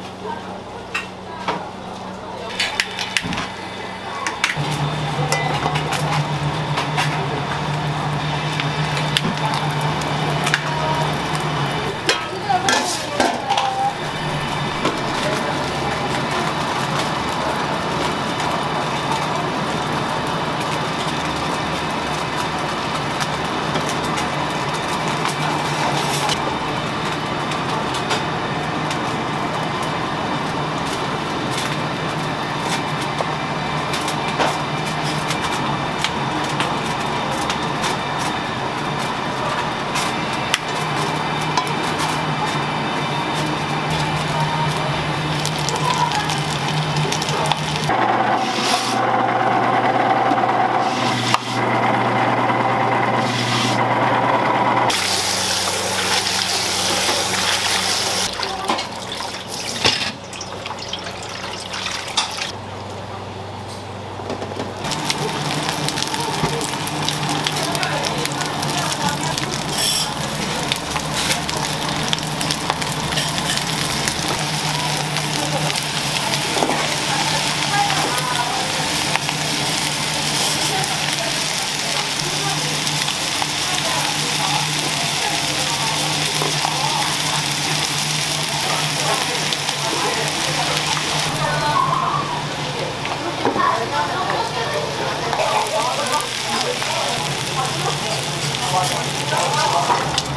何? Não, não, não.